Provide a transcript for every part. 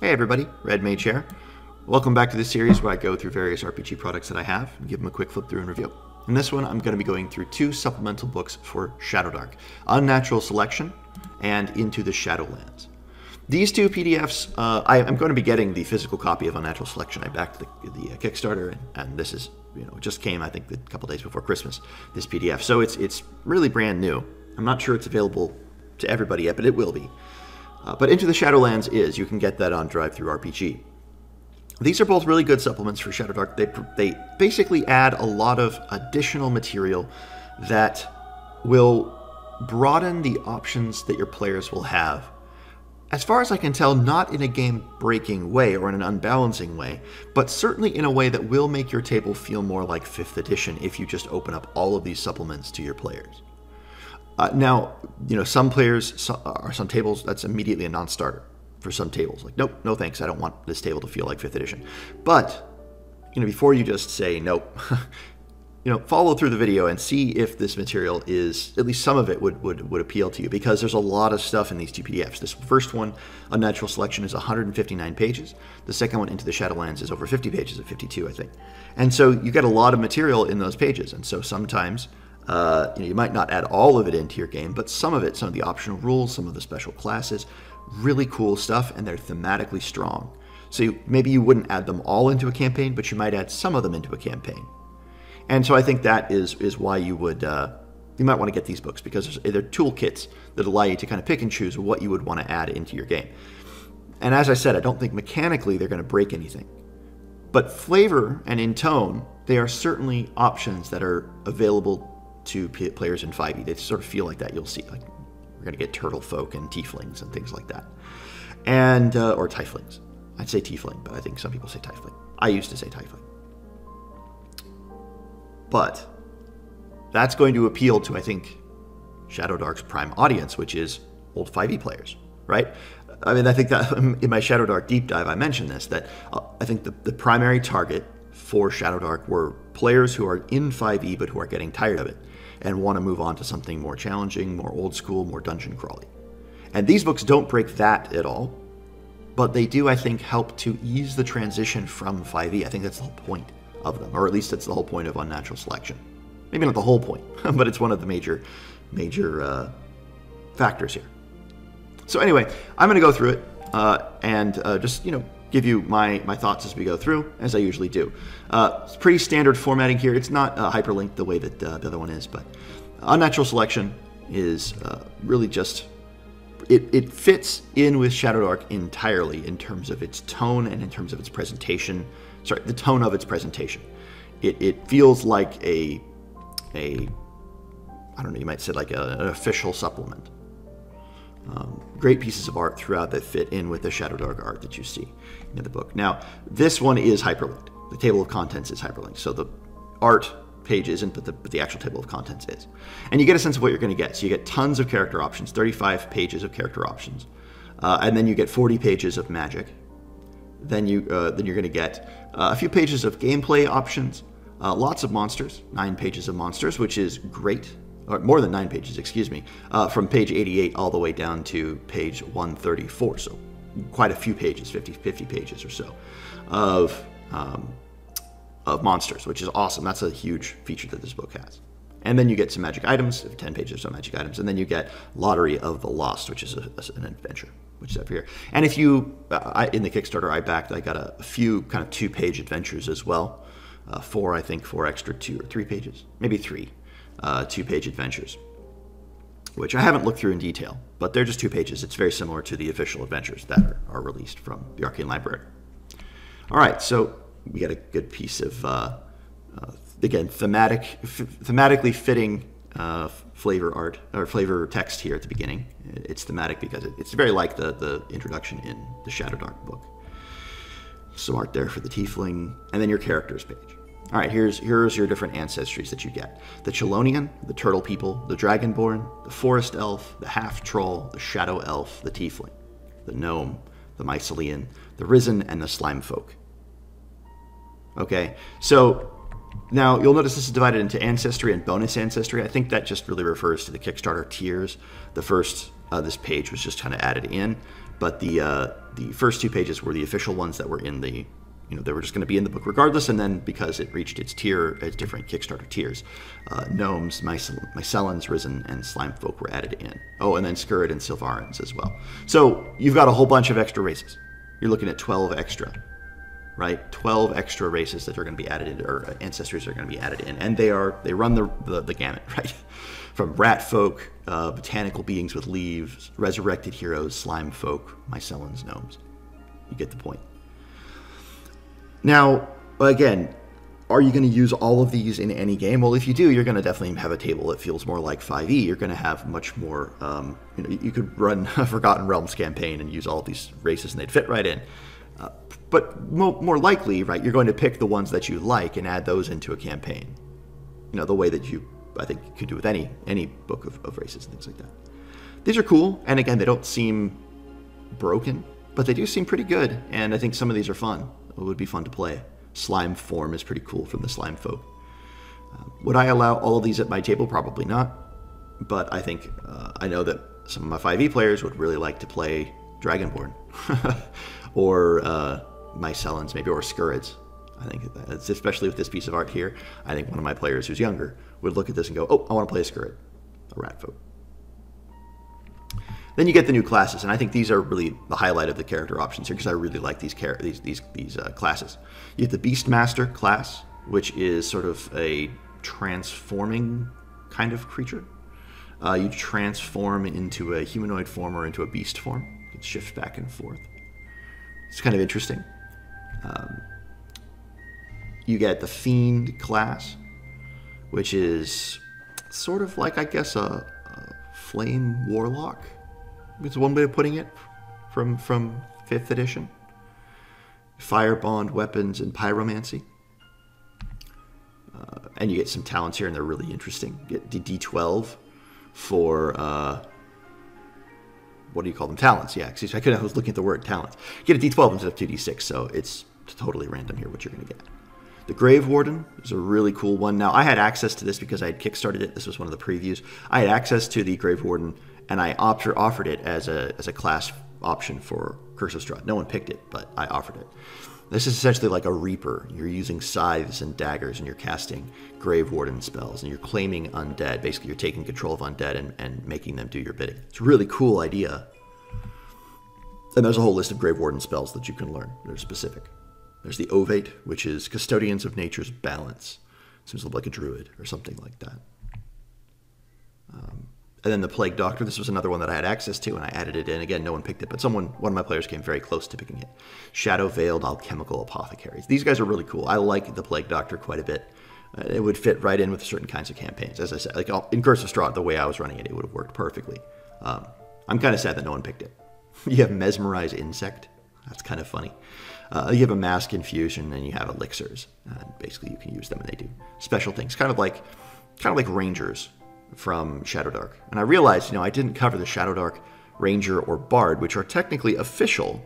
Hey everybody, Red Mage here. Welcome back to this series where I go through various RPG products that I have and give them a quick flip through and review. In this one, I'm going to be going through two supplemental books for Shadowdark Unnatural Selection and Into the Shadowlands. These two PDFs, uh, I, am going to be getting the physical copy of Unnatural Selection. I backed the, the uh, Kickstarter, and, and, this is, you know, just came, I think, a couple days before Christmas, this PDF. So it's, it's really brand new. I'm not sure it's available to everybody yet, but it will be. Uh, but Into the Shadowlands is. You can get that on DriveThru RPG. These are both really good supplements for Shadowdark. They, they basically add a lot of additional material that will broaden the options that your players will have. As far as I can tell, not in a game breaking way or in an unbalancing way, but certainly in a way that will make your table feel more like 5th edition if you just open up all of these supplements to your players. Uh, now, you know, some players are some tables that's immediately a non-starter for some tables. Like, nope, no thanks. I don't want this table to feel like fifth edition. But you know, before you just say nope, you know, follow through the video and see if this material is at least some of it would would would appeal to you because there's a lot of stuff in these two PDFs. This first one, Unnatural Selection, is 159 pages. The second one, Into the Shadowlands, is over 50 pages, at 52, I think. And so you get a lot of material in those pages. And so sometimes uh, you, know, you might not add all of it into your game, but some of it, some of the optional rules, some of the special classes, really cool stuff, and they're thematically strong. So you, maybe you wouldn't add them all into a campaign, but you might add some of them into a campaign. And so I think that is is why you would uh, you might want to get these books because they're toolkits that allow you to kind of pick and choose what you would want to add into your game. And as I said, I don't think mechanically they're going to break anything, but flavor and in tone, they are certainly options that are available to players in 5e. They sort of feel like that. You'll see, like, we're going to get turtle folk and tieflings and things like that. And, uh, or tieflings. I'd say tiefling, but I think some people say tiefling. I used to say tiefling. But that's going to appeal to, I think, Shadowdark's prime audience, which is old 5e players, right? I mean, I think that in my Shadowdark deep dive, I mentioned this, that uh, I think the, the primary target for Shadowdark were players who are in 5e but who are getting tired of it and want to move on to something more challenging, more old school, more dungeon crawly. And these books don't break that at all, but they do, I think, help to ease the transition from 5e. I think that's the whole point of them, or at least that's the whole point of unnatural selection. Maybe not the whole point, but it's one of the major, major uh, factors here. So anyway, I'm going to go through it uh, and uh, just you know give you my, my thoughts as we go through, as I usually do. Uh, it's pretty standard formatting here. It's not uh, hyperlinked the way that uh, the other one is, but unnatural selection is uh, really just it, it fits in with Shadowdark entirely in terms of its tone and in terms of its presentation. Sorry, the tone of its presentation. It, it feels like a a I don't know, you might say like a, an official supplement. Um, great pieces of art throughout that fit in with the Shadowdark art that you see in the book. Now, this one is hyperlinked. The table of contents is hyperlinked. So the art page isn't, but the, but the actual table of contents is. And you get a sense of what you're going to get. So you get tons of character options, 35 pages of character options. Uh, and then you get 40 pages of magic. Then, you, uh, then you're going to get uh, a few pages of gameplay options, uh, lots of monsters, nine pages of monsters, which is great or more than nine pages, excuse me, uh, from page 88 all the way down to page 134. So quite a few pages, 50, 50 pages or so, of, um, of monsters, which is awesome. That's a huge feature that this book has. And then you get some magic items, 10 pages of some magic items, and then you get Lottery of the Lost, which is a, an adventure, which is up here. And if you, uh, I, in the Kickstarter I backed, I got a, a few kind of two-page adventures as well. Uh, four, I think, four extra two or three pages, maybe three uh, two-page adventures, which I haven't looked through in detail, but they're just two pages. It's very similar to the official adventures that are, are released from the Arcane Library. All right, so we got a good piece of, uh, uh, again, thematic, thematically fitting uh, flavor art or flavor text here at the beginning. It's thematic because it, it's very like the, the introduction in the Shadowdark book. Some art there for the tiefling, and then your characters page. All right, here's here's your different ancestries that you get: the Chelonian, the Turtle People, the Dragonborn, the Forest Elf, the Half Troll, the Shadow Elf, the Tiefling, the Gnome, the Mycelian, the Risen, and the Slime Folk. Okay, so now you'll notice this is divided into ancestry and bonus ancestry. I think that just really refers to the Kickstarter tiers. The first uh, this page was just kind of added in, but the uh, the first two pages were the official ones that were in the you know they were just going to be in the book regardless and then because it reached its tier its different kickstarter tiers uh, gnomes mycel- mycelians risen and slime folk were added in. Oh and then Skurrid and sylvarans as well. So you've got a whole bunch of extra races. You're looking at 12 extra right? 12 extra races that are going to be added in or ancestries are going to be added in and they are they run the the, the gamut right? From rat folk uh, botanical beings with leaves resurrected heroes slime folk mycelians gnomes. You get the point now, again, are you going to use all of these in any game? Well, if you do, you're going to definitely have a table that feels more like 5e. You're going to have much more. Um, you know, you could run a Forgotten Realms campaign and use all these races, and they'd fit right in. Uh, but mo- more likely, right, you're going to pick the ones that you like and add those into a campaign. You know, the way that you, I think, you could do with any any book of, of races and things like that. These are cool, and again, they don't seem broken, but they do seem pretty good, and I think some of these are fun it would be fun to play. Slime form is pretty cool from the slime folk. Uh, would I allow all of these at my table? Probably not. But I think uh, I know that some of my 5e players would really like to play Dragonborn or uh, maybe, or Skurrids. I think especially with this piece of art here. I think one of my players who's younger would look at this and go, "Oh, I want to play a Skurrid, a rat folk." Then you get the new classes, and I think these are really the highlight of the character options here because I really like these these these these uh, classes. You get the Beastmaster class, which is sort of a transforming kind of creature. Uh, you transform into a humanoid form or into a beast form. You can shift back and forth. It's kind of interesting. Um, you get the Fiend class, which is sort of like, I guess, a, a flame warlock it's one way of putting it from from fifth edition. Firebond weapons and pyromancy. Uh, and you get some talents here, and they're really interesting. You get the D12 for uh, what do you call them? Talents. Yeah, excuse me. I, could, I was looking at the word talents. You get a D12 instead of 2D6, so it's totally random here what you're going to get. The Grave Warden is a really cool one. Now, I had access to this because I had kickstarted it. This was one of the previews. I had access to the Grave Warden and I offered it as a, as a class option for Curse of Strahd. No one picked it, but I offered it. This is essentially like a Reaper. You're using scythes and daggers, and you're casting Grave Warden spells, and you're claiming undead. Basically, you're taking control of undead and, and making them do your bidding. It's a really cool idea. And there's a whole list of Grave Warden spells that you can learn. They're specific. There's the Ovate, which is Custodians of Nature's Balance. Seems like a druid or something like that. Um, and then the Plague Doctor. This was another one that I had access to, and I added it in. Again, no one picked it, but someone, one of my players, came very close to picking it. Shadow Veiled Alchemical Apothecaries. These guys are really cool. I like the Plague Doctor quite a bit. Uh, it would fit right in with certain kinds of campaigns. As I said, like in Curse of the way I was running it, it would have worked perfectly. Um, I'm kind of sad that no one picked it. you have Mesmerize Insect. That's kind of funny. Uh, you have a Mask Infusion, and you have Elixirs. Basically, you can use them, and they do special things. Kind of like, kind of like Rangers from Shadowdark. And I realized, you know, I didn't cover the Shadowdark Ranger or Bard, which are technically official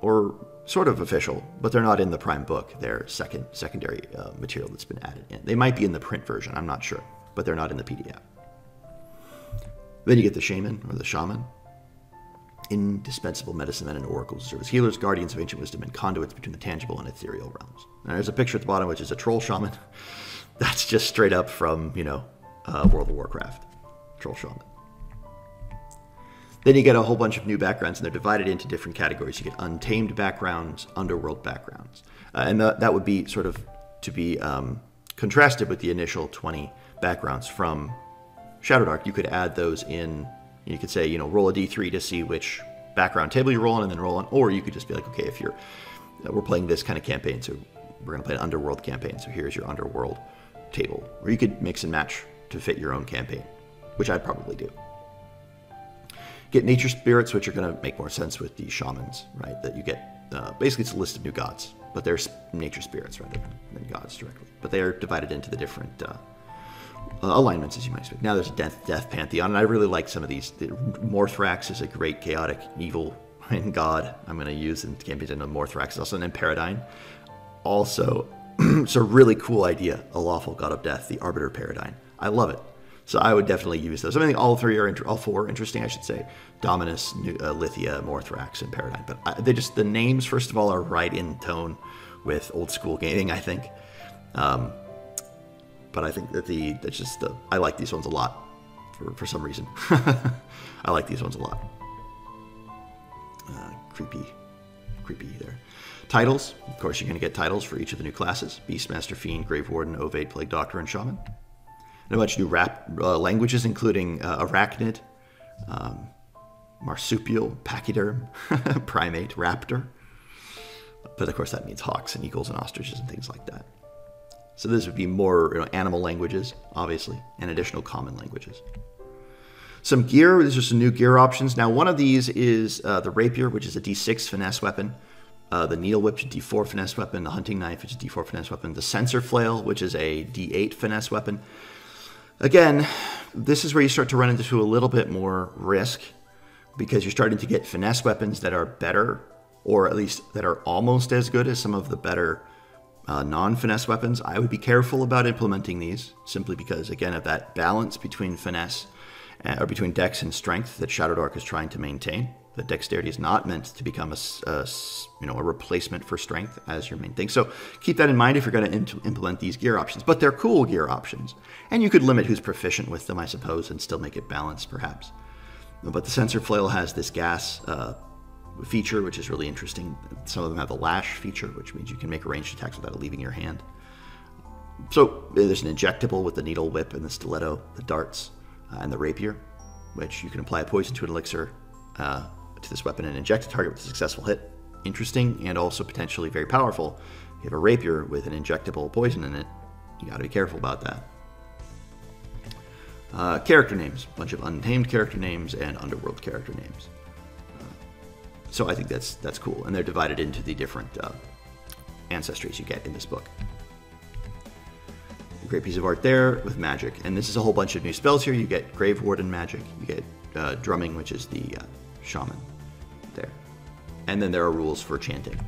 or sort of official, but they're not in the Prime book. They're second secondary uh, material that's been added in. They might be in the print version, I'm not sure, but they're not in the PDF. Then you get the Shaman or the Shaman. Indispensable medicine men and oracles serve as healers, guardians of ancient wisdom, and conduits between the tangible and ethereal realms. And there's a picture at the bottom, which is a troll shaman. That's just straight up from, you know, uh, World of Warcraft, Troll Shaman. Then you get a whole bunch of new backgrounds, and they're divided into different categories. You get untamed backgrounds, underworld backgrounds, uh, and the, that would be sort of to be um, contrasted with the initial 20 backgrounds from Shadowdark. You could add those in. You could say, you know, roll a d3 to see which background table you roll on, and then roll on. Or you could just be like, okay, if you're uh, we're playing this kind of campaign, so we're going to play an underworld campaign. So here's your underworld table, or you could mix and match to fit your own campaign, which I'd probably do. Get nature spirits, which are going to make more sense with the shamans, right? That you get uh, basically it's a list of new gods, but they're nature spirits rather than gods directly. But they are divided into the different uh, uh, alignments, as you might expect. Now there's a death, death pantheon, and I really like some of these. The Morthrax is a great chaotic evil and god. I'm going to use in campaigns. And Morthrax is also an Paradigm. Also, it's a really cool idea. A lawful god of death, the Arbiter Paradigm. I love it. So I would definitely use those. I mean, all three are all four are interesting, I should say. Dominus, uh, Lithia, Morthrax, and Paradigm. But they just the names, first of all, are right in tone with old school gaming. I think. Um, but I think that the that's just the I like these ones a lot for for some reason. I like these ones a lot. Uh, creepy, creepy there. Titles, of course, you're going to get titles for each of the new classes: Beastmaster, Fiend, Grave Warden, Ovate, Plague Doctor, and Shaman and a bunch of new rap uh, languages, including uh, arachnid, um, marsupial, pachyderm, primate, raptor. But of course, that means hawks and eagles and ostriches and things like that. So this would be more you know, animal languages, obviously, and additional common languages. Some gear, these are some new gear options. Now, one of these is uh, the rapier, which is a d6 finesse weapon. Uh, the needle whip, which is d4 finesse weapon. The hunting knife, which is d4 finesse weapon. The censer flail, which is a d8 finesse weapon. Again, this is where you start to run into a little bit more risk because you're starting to get finesse weapons that are better, or at least that are almost as good as some of the better uh, non finesse weapons. I would be careful about implementing these simply because, again, of that balance between finesse uh, or between dex and strength that Shadow Dark is trying to maintain that dexterity is not meant to become a, a, you know a replacement for strength as your main thing. So keep that in mind if you're going to implement these gear options. But they're cool gear options, and you could limit who's proficient with them, I suppose, and still make it balanced, perhaps. But the censer flail has this gas uh, feature, which is really interesting. Some of them have the lash feature, which means you can make ranged attacks without leaving your hand. So there's an injectable with the needle whip and the stiletto, the darts, uh, and the rapier, which you can apply a poison to an elixir uh, to this weapon and inject a target with a successful hit. Interesting and also potentially very powerful. You have a rapier with an injectable poison in it, you gotta be careful about that. Uh, character names, bunch of untamed character names and underworld character names. Uh, so I think that's that's cool, and they're divided into the different uh, ancestries you get in this book. A great piece of art there with magic, and this is a whole bunch of new spells here. You get Grave Warden magic, you get uh, drumming, which is the uh, shaman there. And then there are rules for chanting.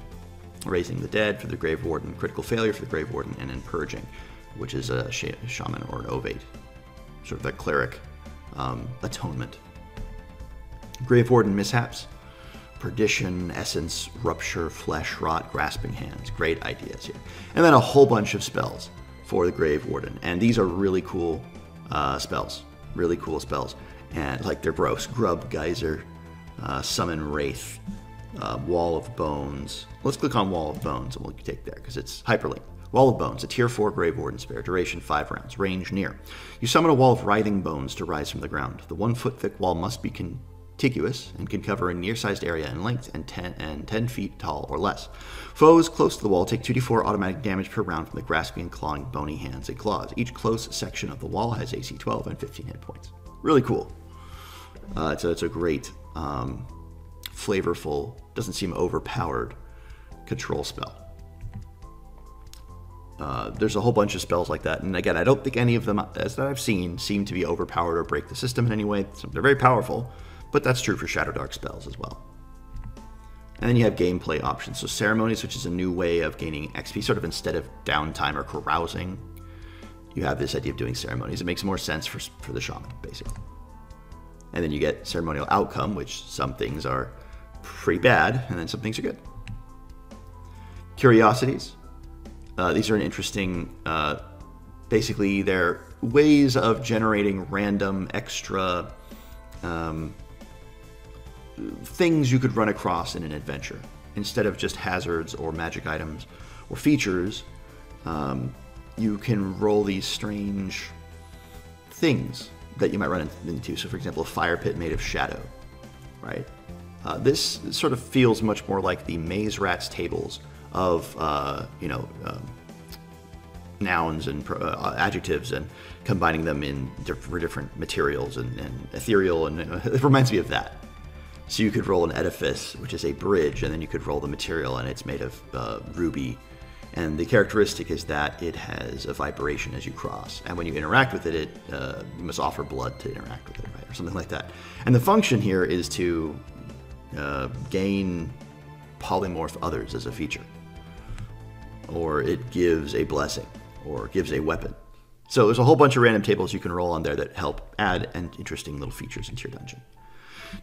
Raising the dead for the Grave Warden, critical failure for the Grave Warden, and then purging, which is a shaman or an ovate. Sort of a cleric um, atonement. Grave Warden mishaps, perdition, essence, rupture, flesh rot, grasping hands. Great ideas here. And then a whole bunch of spells for the Grave Warden. And these are really cool uh, spells. Really cool spells. And like they're gross. Grub Geyser, uh, Summon Wraith, uh, Wall of Bones. Let's click on Wall of Bones and we'll take there because it's hyperlink. Wall of Bones, a tier 4 Grave Warden spare, duration 5 rounds, range near. You summon a wall of writhing bones to rise from the ground. The 1 foot thick wall must be contiguous and can cover a near sized area in length and 10, and 10 feet tall or less. Foes close to the wall take 2d4 automatic damage per round from the grasping and clawing bony hands and claws. Each close section of the wall has AC 12 and 15 hit points. Really cool. Uh, a, it's a great um, flavorful, doesn't seem overpowered control spell. Uh, there's a whole bunch of spells like that, and again, I don't think any of them, as that I've seen, seem to be overpowered or break the system in any way. So they're very powerful, but that's true for Shadow Dark spells as well. And then you have gameplay options. So ceremonies, which is a new way of gaining XP, sort of instead of downtime or carousing, you have this idea of doing ceremonies. It makes more sense for, for the shaman, basically. And then you get ceremonial outcome, which some things are pretty bad, and then some things are good. Curiosities. Uh, these are an interesting, uh, basically, they're ways of generating random extra um, things you could run across in an adventure. Instead of just hazards or magic items or features, um, you can roll these strange things that you might run into. So, for example, a fire pit made of shadow, right? Uh, this sort of feels much more like the maze rats tables of, uh, you know, um, nouns and uh, adjectives and combining them in for different materials and, and ethereal, and it reminds me of that. So you could roll an edifice, which is a bridge, and then you could roll the material, and it's made of uh, ruby and the characteristic is that it has a vibration as you cross. And when you interact with it, it uh, you must offer blood to interact with it, right? Or something like that. And the function here is to uh, gain polymorph others as a feature. Or it gives a blessing, or gives a weapon. So there's a whole bunch of random tables you can roll on there that help add and interesting little features into your dungeon.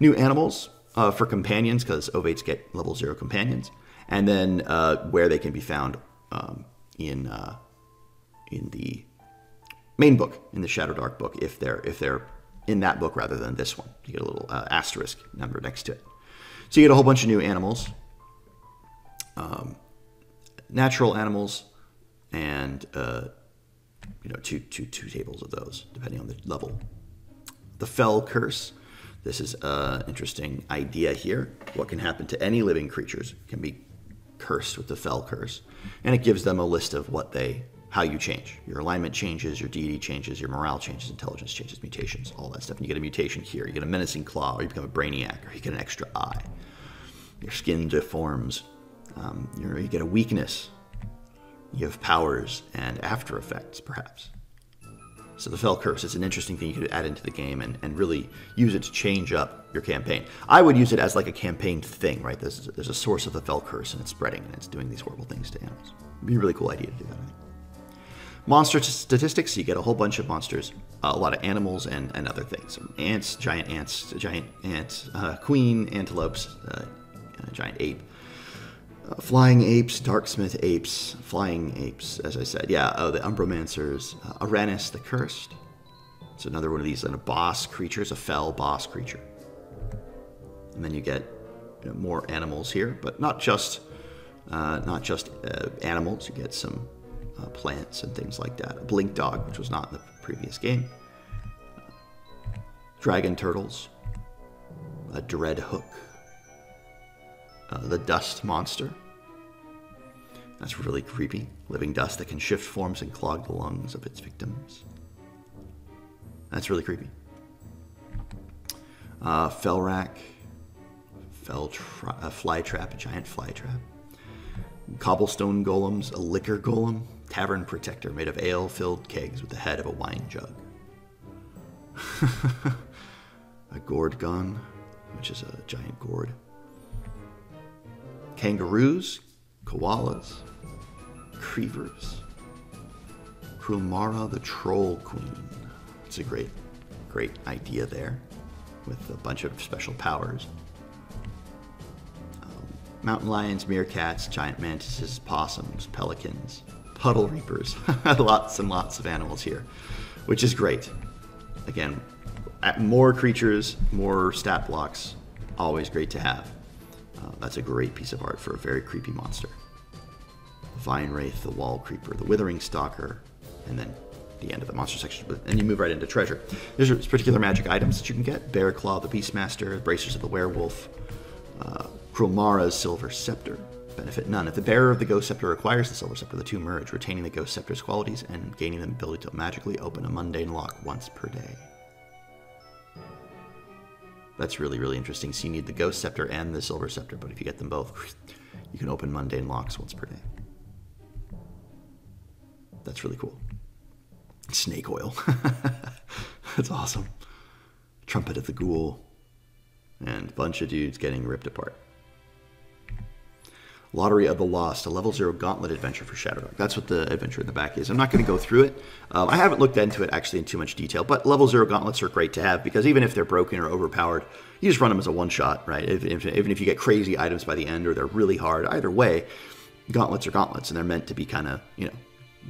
New animals uh, for companions because ovates get level zero companions, and then uh, where they can be found um, in uh, in the main book in the Shadow Dark book if they're if they're in that book rather than this one. You get a little uh, asterisk number next to it. So you get a whole bunch of new animals, um, natural animals, and uh, you know two, two, two tables of those depending on the level. The Fell Curse. This is an interesting idea here. What can happen to any living creatures can be cursed with the Fell Curse, and it gives them a list of what they how you change. Your alignment changes, your deity changes, your morale changes, intelligence changes, mutations, all that stuff. And you get a mutation here. You get a menacing claw, or you become a brainiac, or you get an extra eye. Your skin deforms. Um, you get a weakness. You have powers and after effects, perhaps. So the Fell Curse is an interesting thing you could add into the game and, and really use it to change up your campaign. I would use it as like a campaign thing, right? There's, there's a source of the Fell Curse and it's spreading and it's doing these horrible things to animals. It'd be a really cool idea to do that. Monster statistics, you get a whole bunch of monsters, uh, a lot of animals and, and other things. Ants, giant ants, giant ants, uh, queen antelopes, uh, giant ape, uh, flying apes, darksmith apes, flying apes, as I said. Yeah, oh, the umbromancers, uh, Aranis the Cursed. It's another one of these uh, boss creatures, a fell boss creature. And then you get you know, more animals here, but not just uh, not just animals. You get some uh, plants and things like that. A blink dog, which was not in the previous game. Dragon turtles. A dread hook. Uh, the dust monster. That's really creepy. Living dust that can shift forms and clog the lungs of its victims. That's really creepy. Uh. Fell tra- a fly trap, a giant fly trap. Cobblestone golems, a liquor golem tavern protector made of ale filled kegs with the head of a wine jug. a gourd gun, which is a giant gourd. Kangaroos, koalas, creevers. Krumara the Troll Queen. It's a great, great idea there with a bunch of special powers. Um, mountain lions, meerkats, giant mantises, possums, pelicans, puddle reapers. lots and lots of animals here, which is great. Again, more creatures, more stat blocks, always great to have. That's a great piece of art for a very creepy monster. Vine Wraith, the Wall Creeper, the Withering Stalker, and then the end of the monster section. And you move right into treasure. There's particular magic items that you can get Bear Claw, the Beastmaster, Bracers of the Werewolf, uh, Krulmara's Silver Scepter, benefit none. If the bearer of the Ghost Scepter acquires the Silver Scepter, the two merge, retaining the Ghost Scepter's qualities and gaining the ability to magically open a mundane lock once per day. That's really, really interesting. So you need the Ghost Scepter and the Silver Scepter, but if you get them both, you can open mundane locks once per day. That's really cool. Snake oil. That's awesome. Trumpet of the Ghoul. And bunch of dudes getting ripped apart. Lottery of the Lost, a level zero gauntlet adventure for Shadowdark. That's what the adventure in the back is. I'm not going to go through it. Um, I haven't looked into it actually in too much detail, but level zero gauntlets are great to have because even if they're broken or overpowered, you just run them as a one shot, right? If, if, even if you get crazy items by the end or they're really hard, either way, gauntlets are gauntlets and they're meant to be kind of, you know,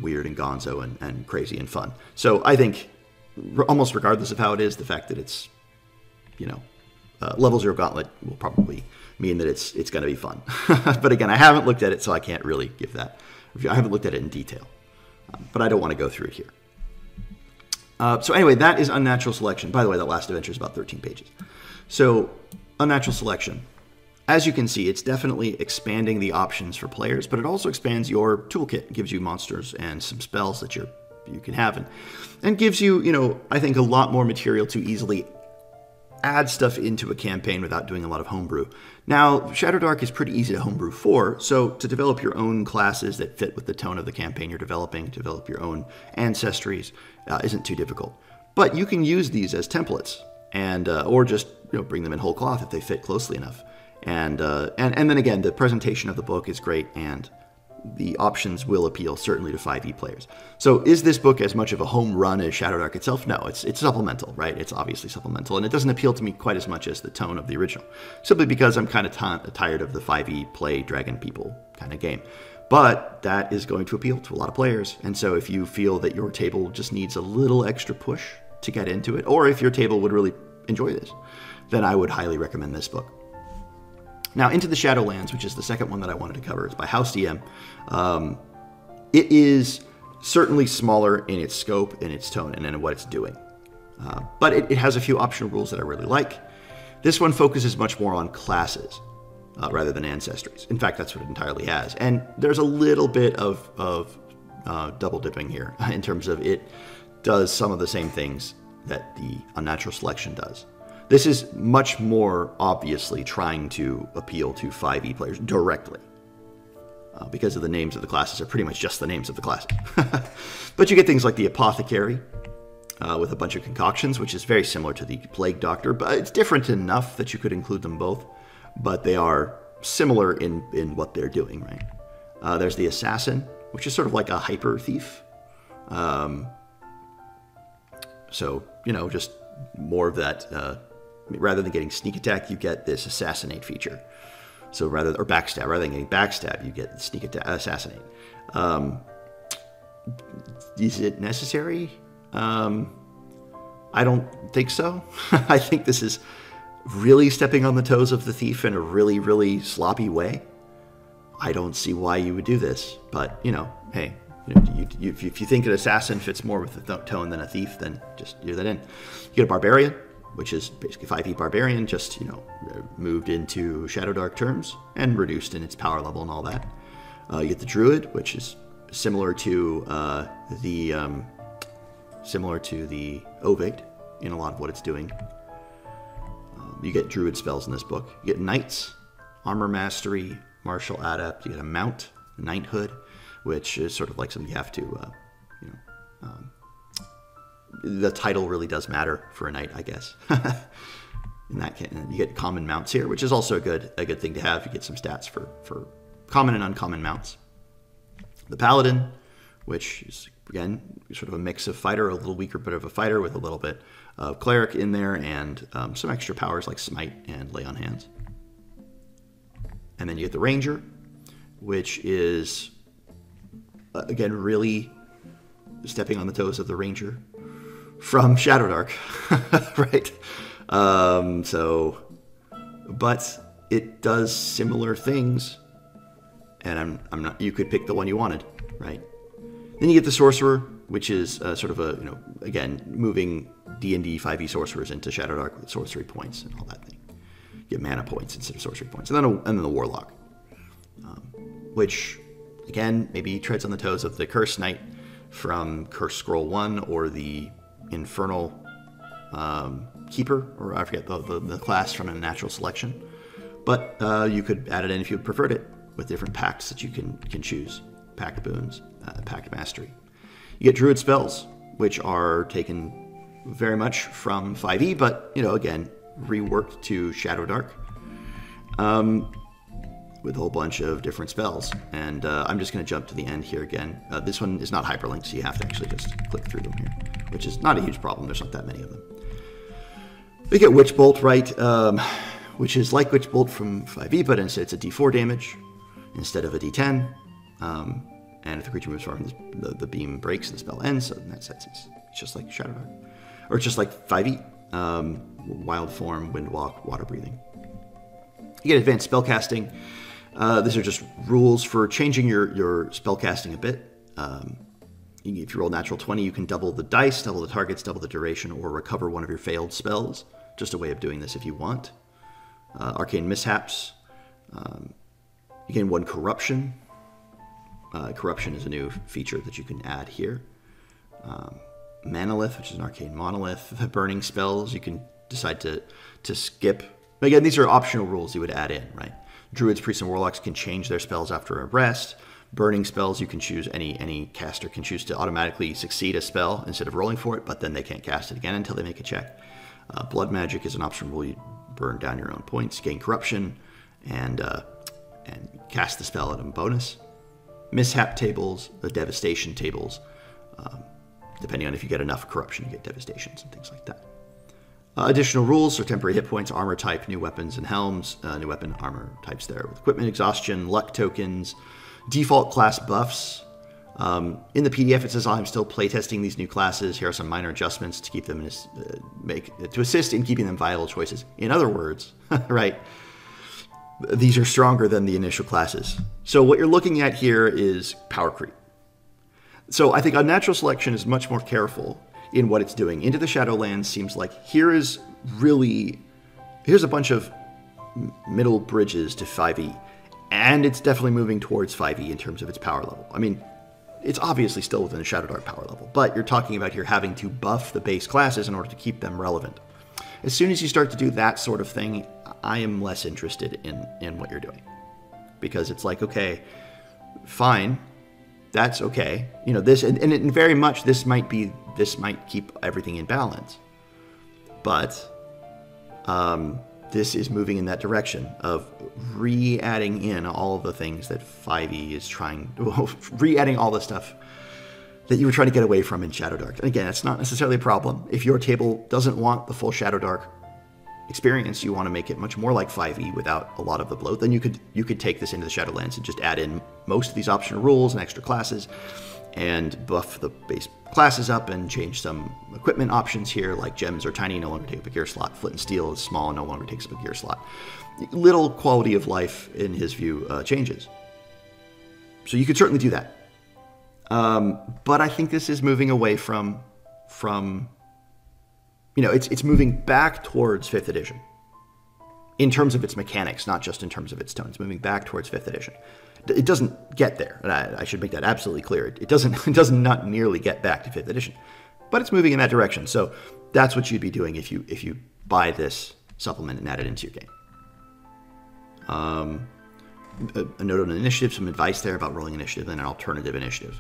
weird and gonzo and, and crazy and fun. So I think almost regardless of how it is, the fact that it's, you know, uh, level zero gauntlet will probably mean that it's it's going to be fun. but again, I haven't looked at it, so I can't really give that. I haven't looked at it in detail, um, but I don't want to go through it here. Uh, so anyway, that is unnatural selection. By the way, that last adventure is about 13 pages. So unnatural selection. As you can see, it's definitely expanding the options for players, but it also expands your toolkit, gives you monsters and some spells that you you can have, and, and gives you, you know, I think a lot more material to easily add stuff into a campaign without doing a lot of homebrew. Now, Shadowdark is pretty easy to homebrew for, so to develop your own classes that fit with the tone of the campaign you're developing, develop your own ancestries, uh, isn't too difficult. But you can use these as templates, and uh, or just you know bring them in whole cloth if they fit closely enough. And uh, and and then again, the presentation of the book is great, and the options will appeal certainly to 5e players. So is this book as much of a home run as Shadow Dark itself? No, it's it's supplemental, right? It's obviously supplemental, and it doesn't appeal to me quite as much as the tone of the original, simply because I'm kind of tired of the 5e play dragon people kind of game. But that is going to appeal to a lot of players, and so if you feel that your table just needs a little extra push to get into it, or if your table would really enjoy this, then I would highly recommend this book. Now, Into the Shadowlands, which is the second one that I wanted to cover, is by House DM. Um, it is certainly smaller in its scope, in its tone, and in what it's doing. Uh, but it, it, has a few optional rules that I really like. This one focuses much more on classes uh, rather than ancestries. In fact, that's what it entirely has. And there's a little bit of, of uh, double dipping here in terms of it does some of the same things that the unnatural selection does. This is much more obviously trying to appeal to 5e players directly. Uh, because of the names of the classes are pretty much just the names of the classes. but you get things like the Apothecary, uh, with a bunch of concoctions, which is very similar to the Plague Doctor, but it's different enough that you could include them both. But they are similar in, in what they're doing, right? Uh, there's the Assassin, which is sort of like a hyper thief. Um, so, you know, just more of that uh, rather than getting sneak attack, you get this assassinate feature. So rather or backstab, rather than getting backstab, you get sneak attack, assassinate. Um, is it necessary? Um, I don't think so. I think this is really stepping on the toes of the thief in a really, really sloppy way. I don't see why you would do this, but you know, hey, you you, if you think an assassin fits more with the tone than a thief, then just do that in. You get a barbarian, which is basically 5e Barbarian, just, you know, moved into Shadow Dark terms and reduced in its power level and all that. Uh, you get the Druid, which is similar to uh, the um, similar to the Ovate in a lot of what it's doing. Um, you get Druid spells in this book. You get Knights, Armor Mastery, Martial Adept. You get a Mount, Knighthood, which is sort of like something you have to, uh, the title really does matter for a knight, I guess. In that case, you get common mounts here, which is also a good a good thing to have. You get some stats for for common and uncommon mounts. The paladin, which is again sort of a mix of fighter, a little weaker bit of a fighter with a little bit of cleric in there, and um, some extra powers like smite and lay on hands. And then you get the ranger, which is again really stepping on the toes of the ranger from Shadow Dark, right? Um, so, but it does similar things, and I'm, I'm not. You could pick the one you wanted, right? Then you get the sorcerer, which is uh, sort of a you know again moving D and D 5e sorcerers into Shadow Dark with sorcery points and all that thing. You get mana points instead of sorcery points, and then a, and then the warlock, um, which again maybe treads on the toes of the Curse Knight from Curse Scroll One or the Infernal um, Keeper, or I forget the, the, the, class from Unnatural Selection. But uh, you could add it in if you preferred it with different pacts that you can, can choose pact boons, uh, pact mastery. You get druid spells, which are taken very much from 5e, but you know, again, reworked to Shadow Dark. Um, with a whole bunch of different spells. And uh, I'm just going to jump to the end here again. Uh, this one is not hyperlinked, so you have to actually just click through them here, which is not a huge problem. There's not that many of them. We get Witch Bolt, right, um, which is like Witch Bolt from 5e, but instead it's a d4 damage instead of a d10. Um, and if the creature moves forward, the, the, beam breaks and the spell ends. So in that sense, it's, just like Shadow. Or just like 5e, um, Wild Form, Wind Walk, Water Breathing. You get Advanced Spellcasting, uh, these are just rules for changing your, your spell casting a bit. Um, if you roll natural 20, you can double the dice, double the targets, double the duration, or recover one of your failed spells. Just a way of doing this if you want. Uh, arcane Mishaps. Um, you gain one corruption. Uh, corruption is a new feature that you can add here. Um, Manalith, which is an arcane monolith. Burning spells, you can decide to, to skip. Again, these are optional rules you would add in, right? Druids, priests, and warlocks can change their spells after a rest. Burning spells, you can choose any any caster can choose to automatically succeed a spell instead of rolling for it, but then they can't cast it again until they make a check. Uh, blood magic is an optional rule. You burn down your own points, gain corruption, and uh, and cast the spell at a bonus. mishap tables, the devastation tables. Um, depending on if you get enough corruption, you get devastations and things like that. Uh, additional rules are temporary hit points, armor type, new weapons and helms, uh, new weapon armor types there with equipment exhaustion, luck tokens, default class buffs. Um, in the PDF, it says I'm still playtesting these new classes. Here are some minor adjustments to keep them in, uh, make to assist in keeping them viable choices. In other words, right, these are stronger than the initial classes. So what you're looking at here is power creep. So I think Unnatural Selection is much more careful in what it's doing. Into the Shadowlands seems like here is really here's a bunch of middle bridges to 5e, and it's definitely moving towards 5e in terms of its power level. I mean, it's obviously still within the Shadow Dark power level, but you're talking about here having to buff the base classes in order to keep them relevant. As soon as you start to do that sort of thing, I am less interested in in what you're doing. Because it's like, okay, fine, that's okay. You know, this and, and very much this might be this might keep everything in balance. But um, this is moving in that direction of re-adding in all the things that 5e is trying, re-adding all the stuff that you were trying to get away from in Shadow Dark. And again, it's not necessarily a problem. If your table doesn't want the full Shadow Dark experience, you want to make it much more like 5e without a lot of the bloat, then you could you could take this into the Shadowlands and just add in most of these optional rules and extra classes and buff the base classes up and change some equipment options here, like gems are tiny, no longer take up a gear slot. Flint and steel is small, no longer takes up a gear slot. Little quality of life, in his view, uh, changes. So you could certainly do that. Um, but I think this is moving away from, from, you know, it's it's moving back towards fifth edition in terms of its mechanics, not just in terms of its tones, moving back towards fifth edition it doesn't get there. And I, I, should make that absolutely clear. It doesn't it does not nearly get back to fifth edition, but it's moving in that direction. So that's what you'd be doing if you if you buy this supplement and add it into your game. Um, a, a note on initiative, some advice there about rolling initiative and an alternative initiative,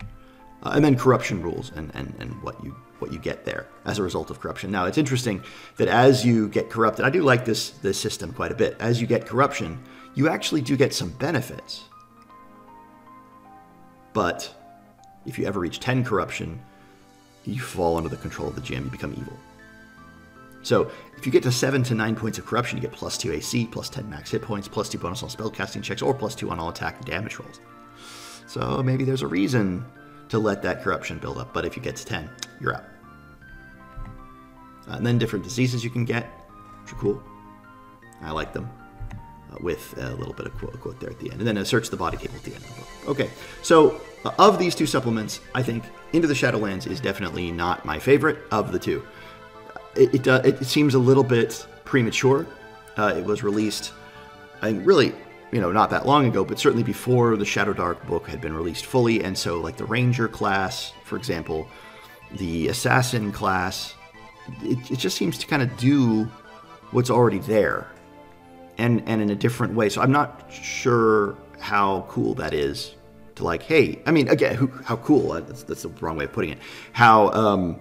uh, and then corruption rules and, and and what you what you get there as a result of corruption. Now it's interesting that as you get corrupted, I do like this this system quite a bit. As you get corruption, you actually do get some benefits but if you ever reach 10 corruption, you fall under the control of the GM, you become evil. So if you get to 7 to 9 points of corruption, you get plus 2 AC, plus 10 max hit points, plus 2 bonus on spellcasting checks, or plus 2 on all attack and damage rolls. So maybe there's a reason to let that corruption build up, but if you get to 10, you're out. Uh, and then different diseases you can get, which are cool. I like them with a little bit of quote, quote there at the end. And then a search the body table at the end of the book. Okay, so uh, of these two supplements, I think Into the Shadowlands is definitely not my favorite of the two. It, it, uh, it seems a little bit premature. Uh, it was released, I think, really, you know, not that long ago, but certainly before the Shadow Dark book had been released fully. And so, like the Ranger class, for example, the Assassin class, it, it just seems to kind of do what's already there and and in a different way. So I'm not sure how cool that is to like, hey, I mean, again, who, how cool? Uh, that's, that's the wrong way of putting it. How um,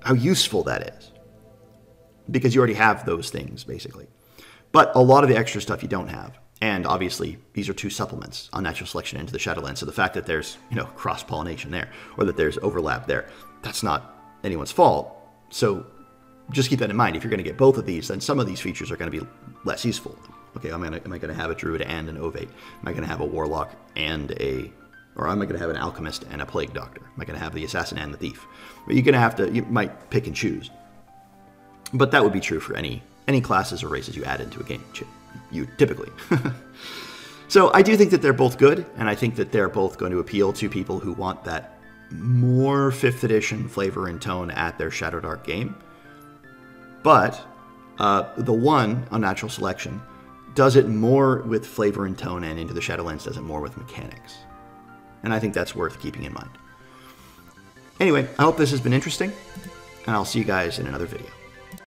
how useful that is because you already have those things basically. But a lot of the extra stuff you don't have. And obviously, these are two supplements Unnatural Selection into the Shadowlands. So the fact that there's, you know, cross pollination there or that there's overlap there, that's not anyone's fault. So just keep that in mind. If you're going to get both of these, then some of these features are going to be less useful. Okay, am I going to, am I going to have a druid and an ovate? Am I going to have a warlock and a, or am I going to have an alchemist and a plague doctor? Am I going to have the assassin and the thief? You're going to have to, you might pick and choose. But that would be true for any any classes or races you add into a game. You typically. so I do think that they're both good, and I think that they're both going to appeal to people who want that more fifth edition flavor and tone at their Shadow Dark game but uh, the one, Unnatural Selection, does it more with flavor and tone, and Into the Shadowlands does it more with mechanics. And I think that's worth keeping in mind. Anyway, I hope this has been interesting, and I'll see you guys in another video.